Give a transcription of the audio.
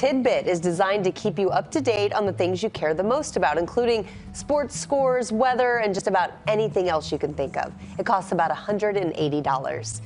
Tidbyt is designed to keep you up to date on the things you care the most about, including sports scores, weather, and just about anything else you can think of. It costs about $180.